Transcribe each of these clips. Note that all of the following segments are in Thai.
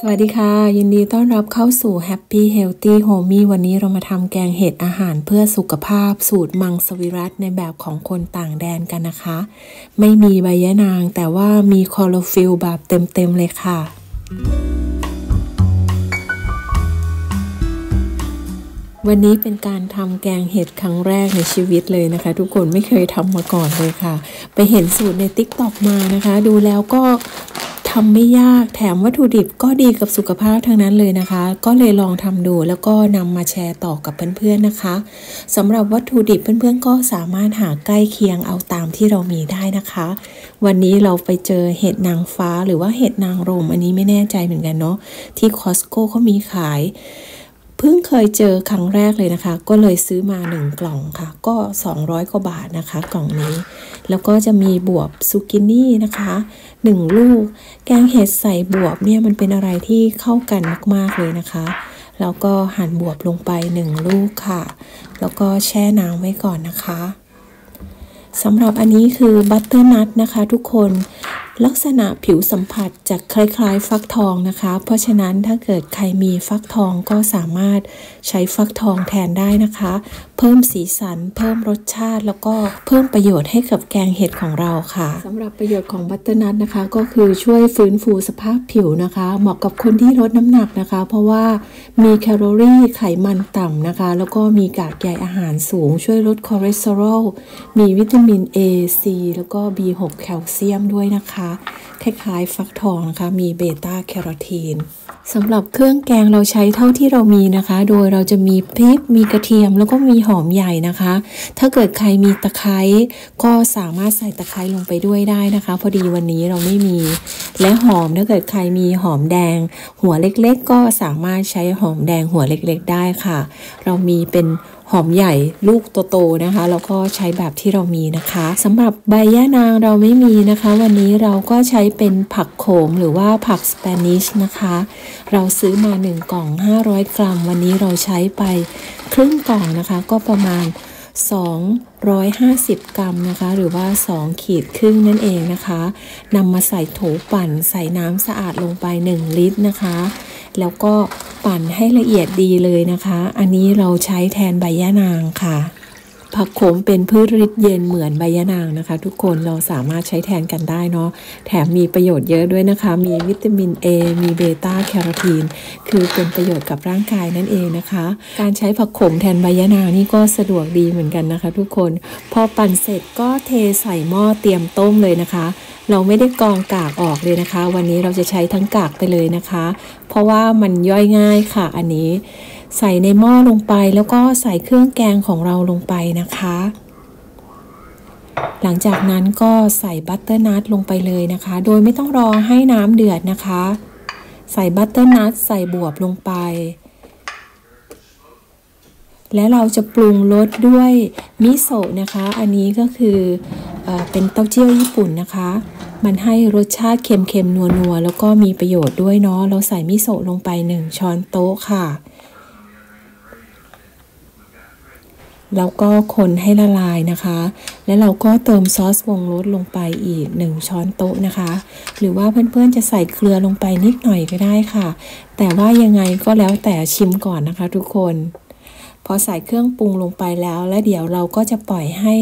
สวัสดีค่ะ ยินดีต้อนรับเข้าสู่ Happy Healthy Homey วันนี้เรามาทำแกงเห็ดอาหารเพื่อสุขภาพ สูตรมังสวิรัตในแบบของคนต่างแดนกันนะคะ ไม่มีใบยะนางแต่ว่ามีคอโรฟิลแบบเต็มๆเลยค่ะ วันนี้เป็นการทำแกงเห็ดครั้งแรกในชีวิตเลยนะคะ ทุกคนไม่เคยทำมาก่อนเลยค่ะ ไปเห็นสูตรใน t ิ k t o k มานะคะ ดูแล้วก็ ทำไม่ยากแถมวัตถุดิบก็ดีกับสุขภาพทั้งนั้นเลยนะคะ ก็เลยลองทำดูแล้วก็นำมาแชร์ต่อกับเพื่อนๆนะคะสำหรับวัตถุดิบเพื่อนๆก็สามารถหาใกล้เคียงเอาตามที่เรามีได้นะคะ วันนี้เราไปเจอเห็ดนางฟ้าหรือว่าเห็ดนางรมอันนี้ไม่แน่ใจเหมือนกันเนาะที่คอสโก้เขามีขาย เพิ่งเคยเจอครั้งแรกเลยนะคะ ก็เลยซื้อมา 1 กล่องค่ะ ก็ 200 กว่าบาทนะคะ กล่องนี้ แล้วก็จะมีบวบซูกินี่นะคะ 1 ลูก แกงเห็ดใส่บวบเนี่ยมันเป็นอะไรที่เข้ากันมาก ๆ เลยนะคะแล้วก็หั่นบวบลงไป 1 ลูกค่ะ แล้วก็แช่น้ำไว้ก่อนนะคะสำหรับอันนี้คือ butternut นะคะ ทุกคน ลักษณะผิวสัมผัสจะคล้ายๆ ฟักทองนะคะ เพราะฉะนั้นถ้าเกิดใครมีฟักทองก็สามารถใช้ฟักทองแทนได้นะคะ เพิ่มสีสัน เพิ่มรสชาติ แล้วก็เพิ่มประโยชน์ให้กับแกงเห็ดของเราค่ะสำหรับประโยชน์ของ butternut นะคะ ก็คือช่วยฟื้นฟูสภาพผิวนะคะ เหมาะกับคนที่ลดน้ำหนักนะคะ เพราะว่ามีแคลอรี่ไขมันต่ำนะคะ แล้วก็มีกากใยอาหารสูง ช่วยลดคอเลสเตอรอลมีวิตามิน A C แล้วก็ B6 แคลเซียมด้วยนะคะคล้ายๆฟักทองนะคะ มีเบต้าแคโรทีนสำหรับเครื่องแกงเราใช้เท่าที่เรามีนะคะ โดยเราจะมีพริกมีกระเทียมแล้วก็มีหอมใหญ่นะคะ ถ้าเกิดใครมีตะไคร้ก็สามารถใส่ตะไคร้ลงไปด้วยได้นะคะ พอดีวันนี้เราไม่มี และหอมถ้าเกิดใครมีหอมแดง หัวเล็กๆ ก็สามารถใช้หอมแดงหัวเล็กๆ ได้ค่ะ เรามีเป็น หอมใหญ่ลูกโตๆนะคะ แล้วก็ใช้แบบที่เรามีนะคะสำหรับใบย่านางเราไม่มีนะคะ วันนี้เราก็ใช้เป็นผักโขมหรือว่าผักสเปนิชนะคะ เราซื้อมา 1 กล่อง 500 กรัม วันนี้เราใช้ไปครึ่งกล่องนะคะ ก็ประมาณ250 กรัมนะคะ หรือว่า 2 ขีดครึ่งนั่นเองนะคะนำมาใส่โถปั่น ใส่น้ำสะอาดลงไป 1 ลิตรนะคะ แล้วก็ปั่นให้ละเอียดดีเลยนะคะ อันนี้เราใช้แทนใบย่านางค่ะ ผักขมเป็นพืชฤทธิ์เย็นเหมือนใบยะนางนะคะ ทุกคนเราสามารถใช้แทนกันได้เนาะแถมมีประโยชน์เยอะด้วยนะคะ มีวิตามิน A มีเบต้าแคโรทีน คือเป็นประโยชน์กับร่างกายนั่นเองนะคะ การใช้ผักขมแทนใบยะนางนี่ก็สะดวกดีเหมือนกันนะคะ ทุกคนพอปั่นเสร็จก็เทใส่หม้อเตรียมต้มเลยนะคะ เราไม่ได้กองกากออกเลยนะคะ วันนี้เราจะใช้ทั้งกากไปเลยนะคะ เพราะว่ามันย่อยง่ายค่ะอันนี้ ใส่ในหม้อลงไปแล้วก็ใส่เครื่องแกงของเราลงไปนะคะ หลังจากนั้นก็ใส่ butternut ลงไปเลยนะคะ โดยไม่ต้องรอให้น้ำเดือดนะคะ ใส่ butternut ใส่บวบลงไป และเราจะปรุงรสด้วยมิโซะนะคะ อันนี้ก็คือเป็นเต้าเจี้ยวญี่ปุ่นนะคะ มันให้รสชาติเค็มๆ นัวๆ แล้วก็มีประโยชน์ด้วยเนาะ เราใส่มิโซะลงไป 1 ช้อนโต๊ะค่ะ แล้วก็คนให้ละลายนะคะ แล้วเราก็เติมซอสวงรสลงไปอีก 1 ช้อนโต๊ะนะคะ หรือว่าเพื่อนๆจะใส่เกลือลงไปนิดหน่อยก็ได้ค่ะ แต่ว่ายังไงก็แล้วแต่ชิมก่อนนะคะทุกคน พอใส่เครื่องปรุงลงไปแล้ว แล้วเดี๋ยวเราก็จะปล่อยให้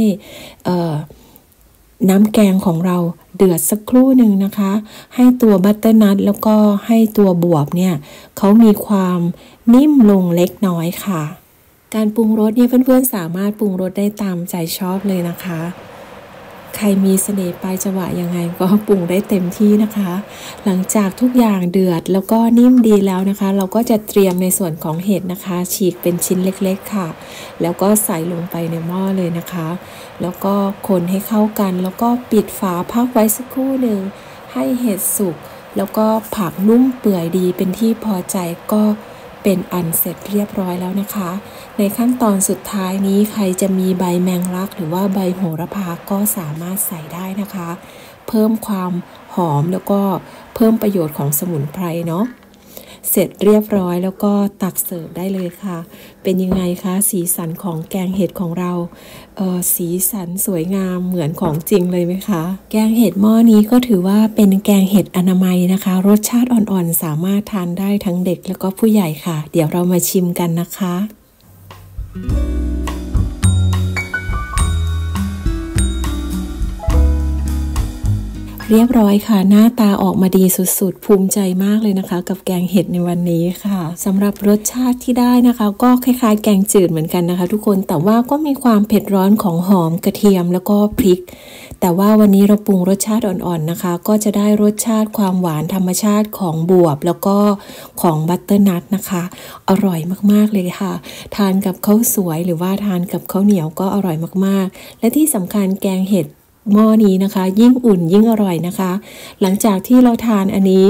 น้ำแกงของเราเดือดสักครู่หนึ่งนะคะ ให้ตัวบัตเตอร์นัทแล้วก็ให้ตัวบวบเนี่ยเขามีความนิ่มลงเล็กน้อยค่ะ การปรุงรสเนี่ยเพื่อนๆสามารถปรุงรสได้ตามใจชอบเลยนะคะ ใครมีเสน่ห์ปลายจังหวะยังไงก็ปรุงได้เต็มที่นะคะ หลังจากทุกอย่างเดือดแล้วก็นิ่มดีแล้วนะคะ เราก็จะเตรียมในส่วนของเห็ดนะคะ ฉีกเป็นชิ้นเล็กๆค่ะ แล้วก็ใส่ลงไปในหม้อเลยนะคะ แล้วก็คนให้เข้ากัน แล้วก็ปิดฝาพักไว้สักครู่หนึ่งให้เห็ดสุกแล้วก็ผักนุ่มเปื่อยดีเป็นที่พอใจก็ เป็นอันเสร็จเรียบร้อยแล้วนะคะ ในขั้นตอนสุดท้ายนี้ใครจะมีใบแมงลัก หรือว่าใบโหระพาก็สามารถใส่ได้นะคะ เพิ่มความหอมแล้วก็เพิ่มประโยชน์ของสมุนไพรเนาะ เสร็จเรียบร้อยแล้วก็ตักเสิร์ฟได้เลยค่ะ เป็นยังไงคะ สีสันของแกงเห็ดของเราเออสีสันสวยงามเหมือนของจริงเลยไหมคะ แกงเห็ดหม้อนี้ก็ถือว่าเป็นแกงเห็ดอนามัยนะคะ รสชาติอ่อนๆ สามารถทานได้ทั้งเด็กแล้วก็ผู้ใหญ่ค่ะ เดี๋ยวเรามาชิมกันนะคะ เรียบร้อยค่ะ หน้าตาออกมาดีสุดๆ ภูมิใจมากเลยนะคะ กับแกงเห็ดในวันนี้ค่ะสำหรับรสชาติที่ได้นะคะ ก็คล้ายๆ แกงจืดเหมือนกันนะคะ ทุกคนแต่ว่าก็มีความเผ็ดร้อนของหอมกระเทียมแล้วก็พริก แต่ว่าวันนี้เราปรุงรสชาติอ่อนๆนะคะ ก็จะได้รสชาติความหวานธรรมชาติของบวบ แล้วก็ของบัตเตอร์นัทนะคะ อร่อยมากๆเลยค่ะ ทานกับข้าวสวยหรือว่าทานกับข้าวเหนียวก็อร่อยมากๆ และที่สำคัญแกงเห็ด หม้อนี้นะคะ ยิ่งอุ่นยิ่งอร่อยนะคะ หลังจากที่เราทานอันนี้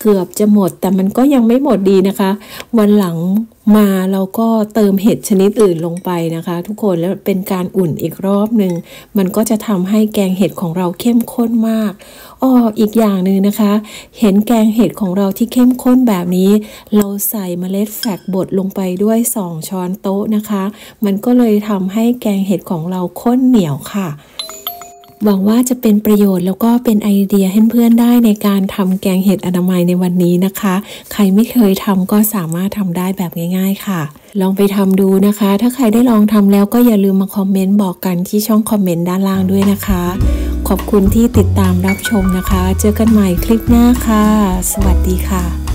เกือบจะหมด แต่มันก็ยังไม่หมดดีนะคะ วันหลังมาเราก็เติมเห็ดชนิดอื่นลงไปนะคะ ทุกคนแล้วเป็นการอุ่นอีกรอบหนึ่งมันก็จะทำให้แกงเห็ดของเราเข้มข้นมากอ้ออีกอย่างหนึ่งนะคะ เห็นแกงเห็ดของเราที่เข้มข้นแบบนี้ เราใส่เมล็ดแฝกบดลงไปด้วย 2 ช้อนโต๊ะนะคะ มันก็เลยทำให้แกงเห็ดของเราข้นเหนียวค่ะ หวังว่าจะเป็นประโยชน์แล้วก็เป็นไอเดียให้เพื่อนได้ในการทำแกงเห็ดอนามัยในวันนี้นะคะ ใครไม่เคยทำก็สามารถทำได้แบบง่าย ๆ ค่ะ ลองไปทำดูนะคะ ถ้าใครได้ลองทำแล้วก็อย่าลืมมาคอมเมนต์บอกกันที่ช่องคอมเมนต์ด้านล่างด้วยนะคะ ขอบคุณที่ติดตามรับชมนะคะ เจอกันใหม่คลิปหน้าค่ะ สวัสดีค่ะ